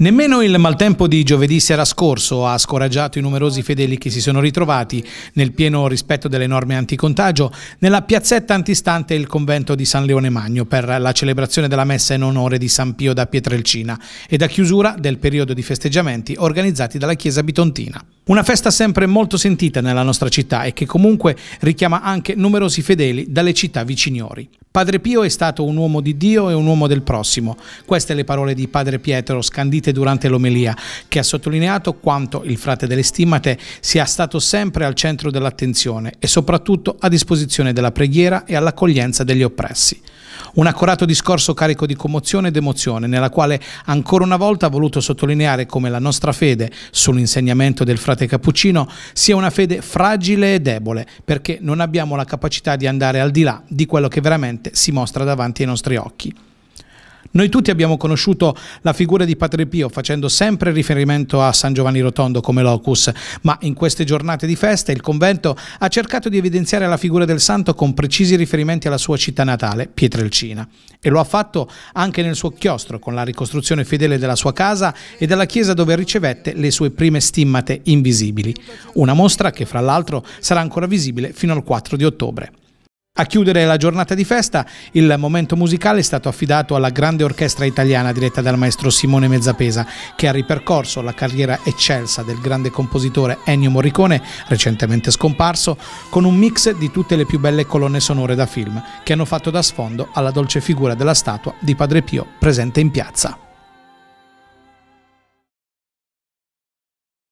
Nemmeno il maltempo di giovedì sera scorso ha scoraggiato i numerosi fedeli che si sono ritrovati, nel pieno rispetto delle norme anticontagio, nella piazzetta antistante il convento di San Leone Magno per la celebrazione della messa in onore di San Pio da Pietrelcina e da chiusura del periodo di festeggiamenti organizzati dalla Chiesa Bitontina. Una festa sempre molto sentita nella nostra città e che comunque richiama anche numerosi fedeli dalle città viciniori. Padre Pio è stato un uomo di Dio e un uomo del prossimo. Queste le parole di Padre Pietro scandite durante l'omelia, che ha sottolineato quanto il frate delle stimmate sia stato sempre al centro dell'attenzione e soprattutto a disposizione della preghiera e all'accoglienza degli oppressi. Un accorato discorso carico di commozione ed emozione, nella quale ancora una volta ha voluto sottolineare come la nostra fede sull'insegnamento del frate Cappuccino sia una fede fragile e debole, perché non abbiamo la capacità di andare al di là di quello che veramente si mostra davanti ai nostri occhi. Noi tutti abbiamo conosciuto la figura di Padre Pio facendo sempre riferimento a San Giovanni Rotondo come locus, ma in queste giornate di festa il convento ha cercato di evidenziare la figura del santo con precisi riferimenti alla sua città natale, Pietrelcina, e lo ha fatto anche nel suo chiostro con la ricostruzione fedele della sua casa e della chiesa dove ricevette le sue prime stimmate invisibili, una mostra che fra l'altro sarà ancora visibile fino al 4 di ottobre. A chiudere la giornata di festa, il momento musicale è stato affidato alla grande orchestra italiana diretta dal maestro Simone Mezzapesa, che ha ripercorso la carriera eccelsa del grande compositore Ennio Morricone, recentemente scomparso, con un mix di tutte le più belle colonne sonore da film, che hanno fatto da sfondo alla dolce figura della statua di Padre Pio presente in piazza.